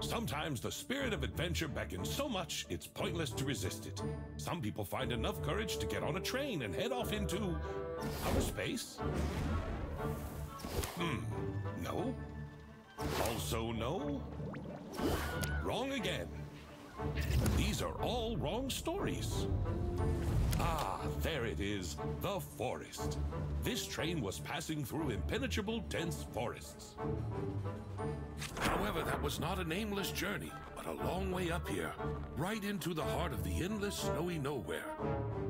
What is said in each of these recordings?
Sometimes the spirit of adventure beckons so much it's pointless to resist it. Some people find enough courage to get on a train and head off into outer space. Hmm, no. Also no. Wrong again. These are all wrong stories. Ah, there it is, the forest. This train was passing through impenetrable, dense forests. However, that was not an aimless journey, but a long way up here, right into the heart of the endless snowy nowhere.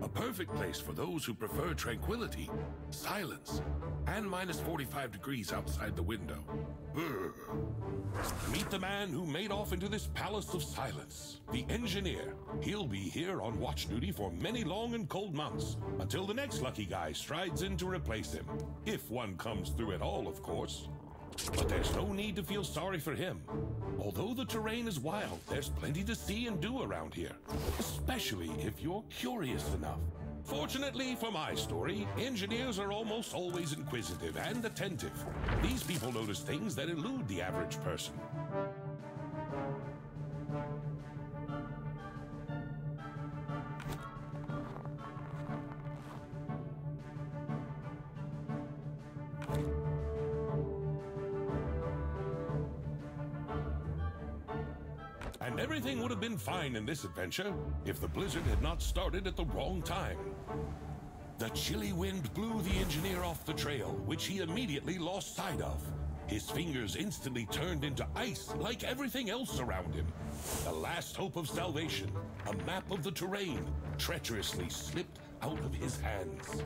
A perfect place for those who prefer tranquility, silence, and minus 45 degrees outside the window. Brr. Meet the man who made off into this palace of silence, the engineer. He'll be here on watch duty for many long and cold months, until the next lucky guy strides in to replace him. If one comes through at all, of course. But there's no need to feel sorry for him. Although the terrain is wild, there's plenty to see and do around here, especially if you're curious enough. Fortunately for my story, engineers are almost always inquisitive and attentive. These people notice things that elude the average person. Have been fine in this adventure if the blizzard had not started at the wrong time. The chilly wind blew the engineer off the trail, which he immediately lost sight of. His fingers instantly turned into ice like everything else around him. The last hope of salvation, a map of the terrain, treacherously slipped out of his hands.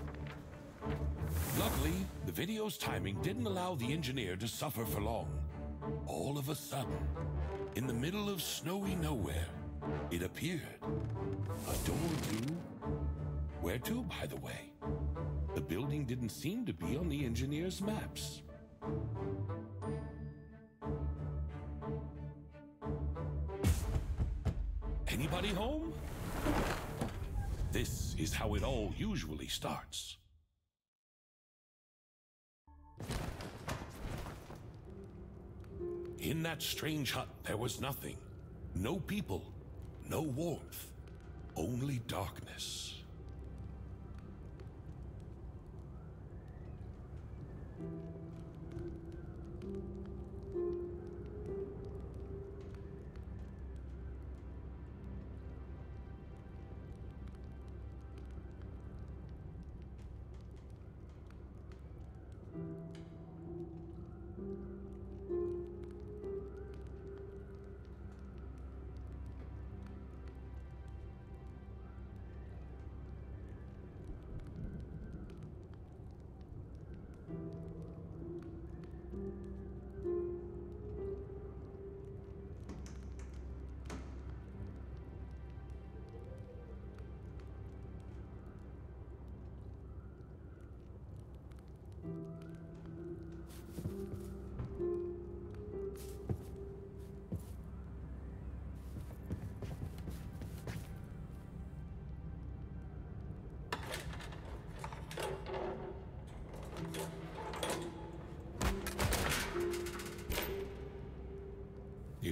Luckily, the video's timing didn't allow the engineer to suffer for long. All of a sudden, in the middle of snowy nowhere, it appeared. A door to... Where to, by the way? The building didn't seem to be on the engineer's maps. Anybody home? This is how it all usually starts. In that strange hut, there was nothing. No people, no warmth, only darkness.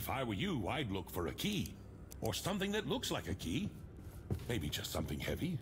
If I were you, I'd look for a key. Or something that looks like a key. Maybe just something heavy.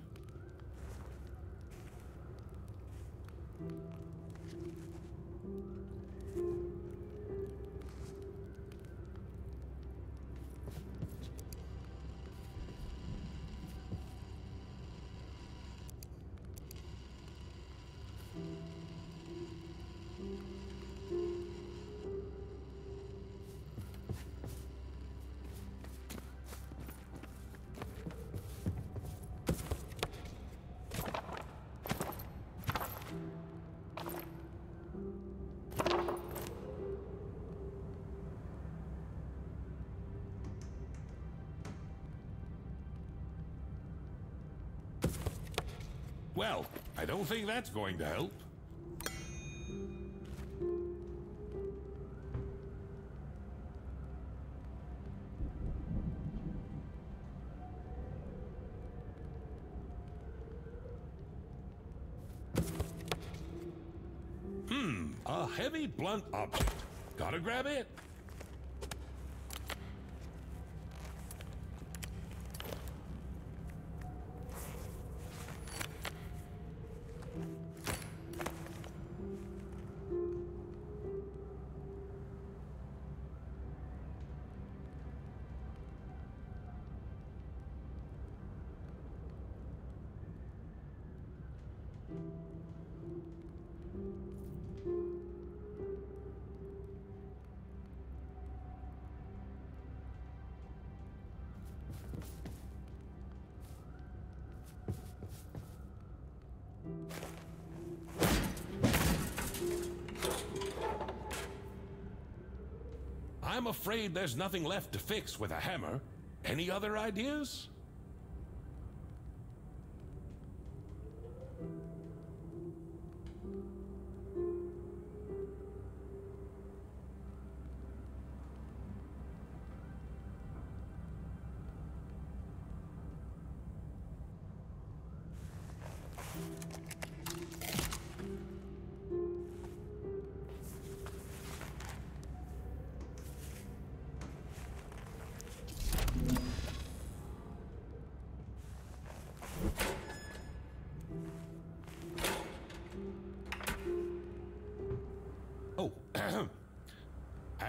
Don't think that's going to help. Hmm, a heavy blunt object. Gotta grab it. I'm afraid there's nothing left to fix with a hammer. Any other ideas?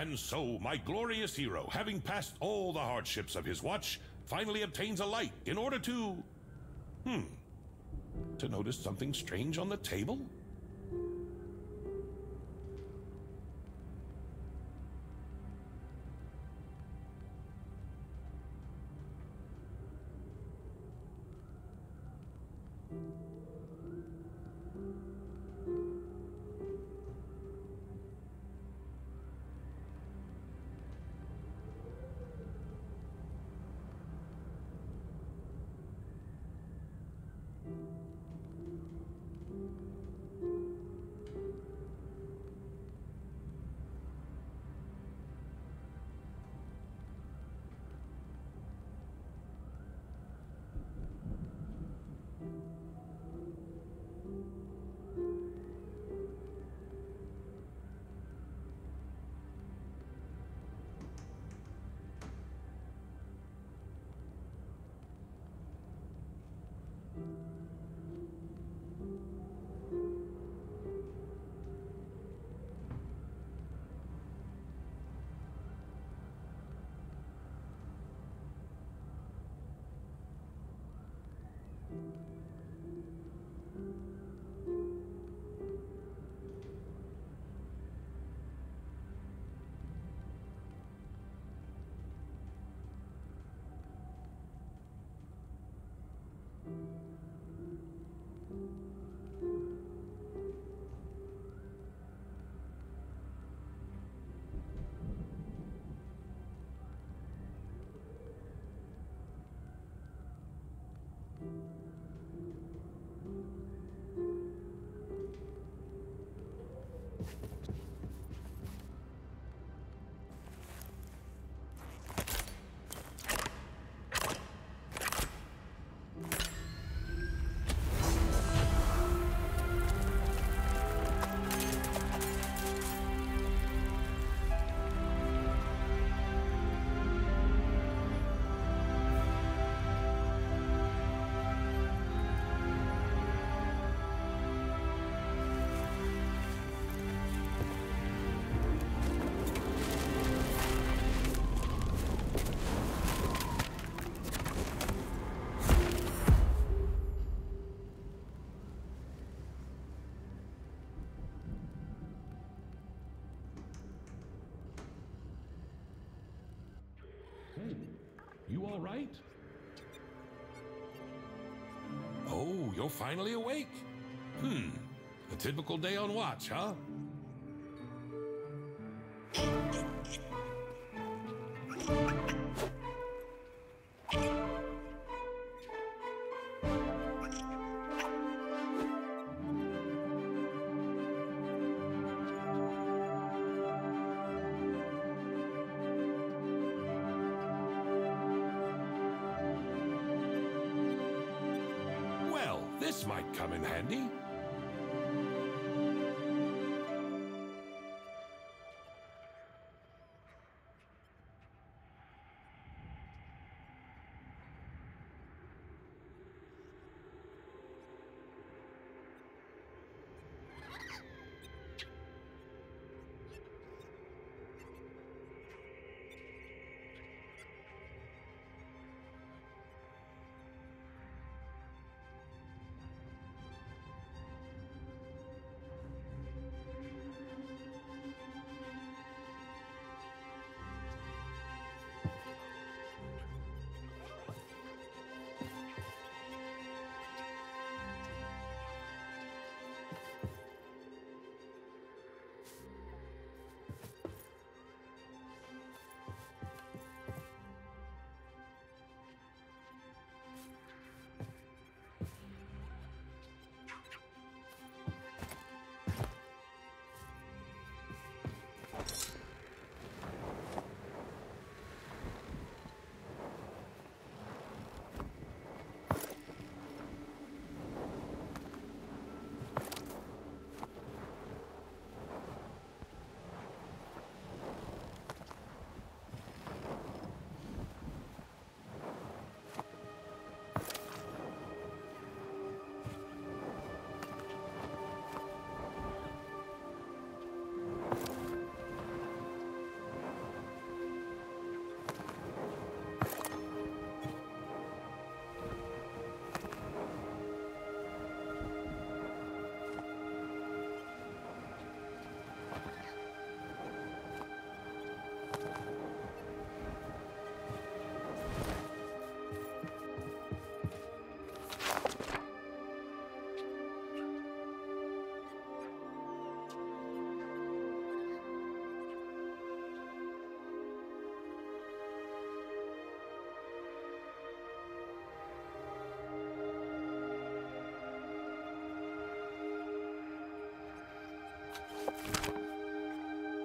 And so my glorious hero, having passed all the hardships of his watch, finally obtains a light in order to. Hmm. To notice something strange on the table? All right? Oh, you're finally awake? Hmm, a typical day on watch, huh?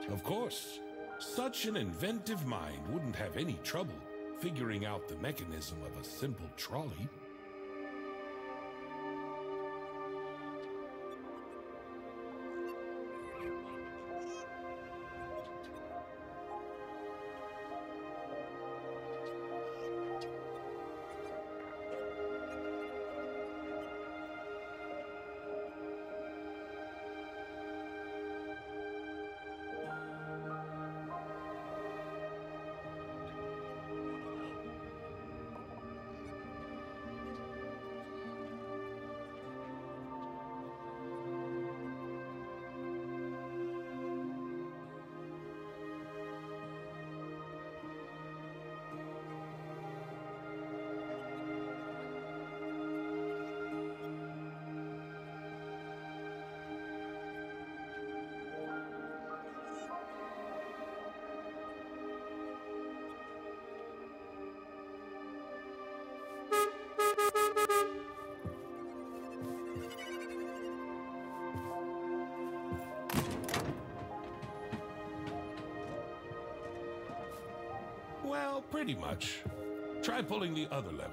Of course. Such an inventive mind wouldn't have any trouble figuring out the mechanism of a simple trolley. Well, pretty much. Try pulling the other lever.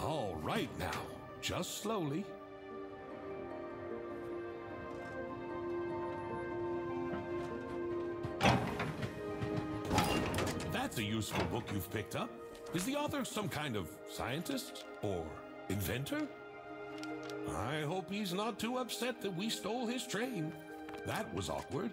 All right now. Just slowly. That's a useful book you've picked up. Is the author some kind of scientist? Or inventor? I hope he's not too upset that we stole his train. That was awkward.